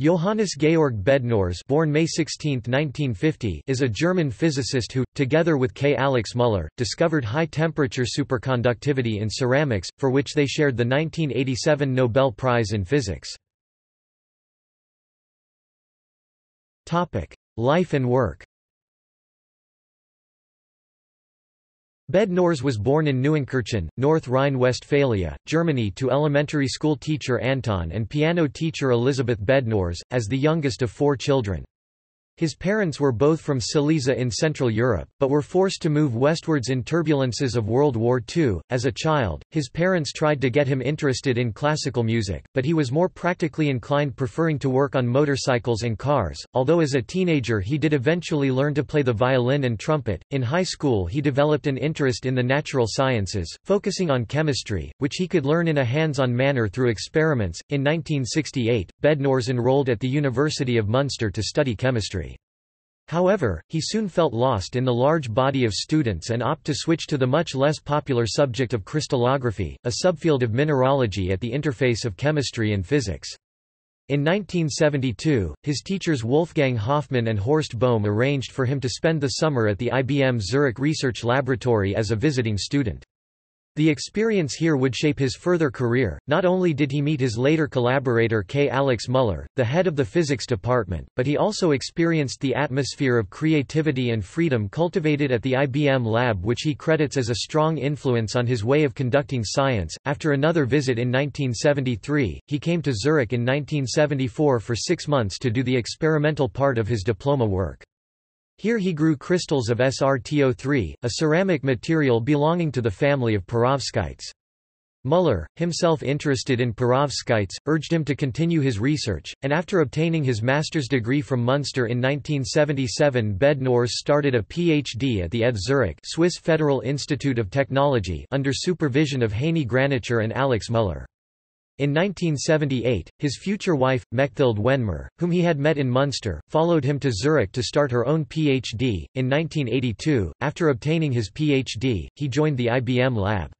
Johannes Georg Bednorz born May 16, 1950, is a German physicist who, together with K. Alex Müller, discovered high-temperature superconductivity in ceramics, for which they shared the 1987 Nobel Prize in Physics. Life and work Bednorz was born in Neuenkirchen, North Rhine-Westphalia, Germany to elementary school teacher Anton and piano teacher Elisabeth Bednorz, as the youngest of four children. His parents were both from Silesia in Central Europe, but were forced to move westwards in turbulences of World War II. As a child, his parents tried to get him interested in classical music, but he was more practically inclined preferring to work on motorcycles and cars, although as a teenager he did eventually learn to play the violin and trumpet. In high school he developed an interest in the natural sciences, focusing on chemistry, which he could learn in a hands-on manner through experiments. In 1968, Bednorz enrolled at the University of Munster to study chemistry. However, he soon felt lost in the large body of students and opted to switch to the much less popular subject of crystallography, a subfield of mineralogy at the interface of chemistry and physics. In 1972, his teachers Wolfgang Hofmann and Horst Bohm arranged for him to spend the summer at the IBM Zurich Research Laboratory as a visiting student. The experience here would shape his further career. Not only did he meet his later collaborator K. Alex Müller, the head of the physics department, but he also experienced the atmosphere of creativity and freedom cultivated at the IBM lab, which he credits as a strong influence on his way of conducting science. After another visit in 1973, he came to Zurich in 1974 for six months to do the experimental part of his diploma work. Here he grew crystals of SrTiO3, a ceramic material belonging to the family of perovskites. Müller, himself interested in perovskites, urged him to continue his research, and after obtaining his master's degree from Munster in 1977 Bednorz started a PhD at the ETH Zurich Swiss Federal Institute of Technology under supervision of Heini Granicher and Alex Müller. In 1978, his future wife, Mechthild Wennemer, whom he had met in Munster, followed him to Zurich to start her own PhD. In 1982, after obtaining his PhD, he joined the IBM lab.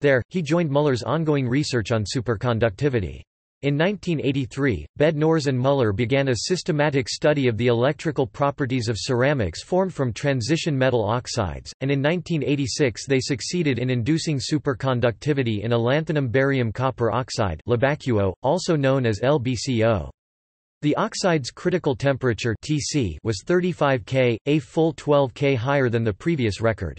There, he joined Müller's ongoing research on superconductivity. In 1983, Bednorz and Müller began a systematic study of the electrical properties of ceramics formed from transition metal oxides, and in 1986 they succeeded in inducing superconductivity in a lanthanum barium copper oxide also known as LBCO. The oxide's critical temperature Tc was 35 K, a full 12 K higher than the previous record.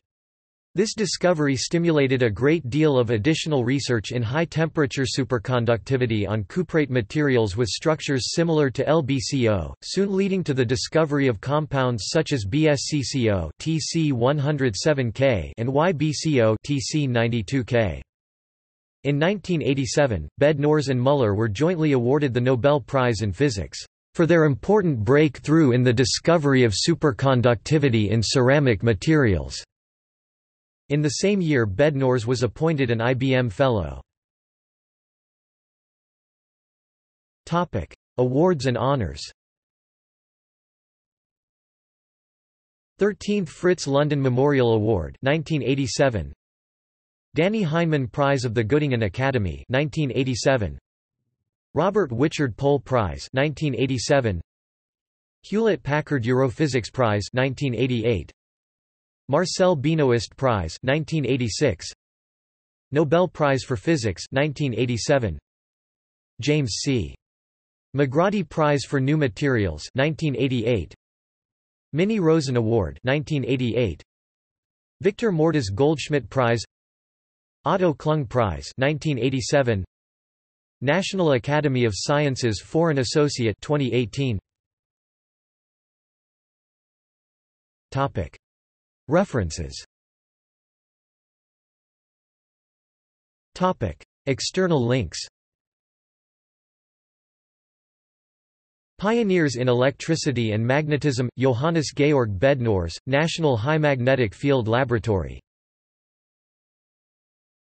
This discovery stimulated a great deal of additional research in high-temperature superconductivity on cuprate materials with structures similar to LBCO, soon leading to the discovery of compounds such as BSCCO TC107K and YBCO TC92K. In 1987, Bednorz and Müller were jointly awarded the Nobel Prize in Physics for their important breakthrough in the discovery of superconductivity in ceramic materials. In the same year Bednorz was appointed an IBM Fellow. Awards and honors. 13th Fritz London Memorial Award 1987 Dannie Heineman Prize of the Göttingen Academy 1987 Robert Wichard Pohl Prize 1987 Hewlett-Packard Europhysics Prize 1988 Marcel Benoist Prize 1986 Nobel Prize for Physics 1987 James C. McGroddy Prize for New Materials 1988 Minnie Rosen Award 1988 Victor Moritz Goldschmidt Prize. Otto Klung Prize 1987 National Academy of Sciences Foreign Associate 2018 Topic References. External links. Pioneers in Electricity and Magnetism – Johannes Georg Bednorz, National High Magnetic Field Laboratory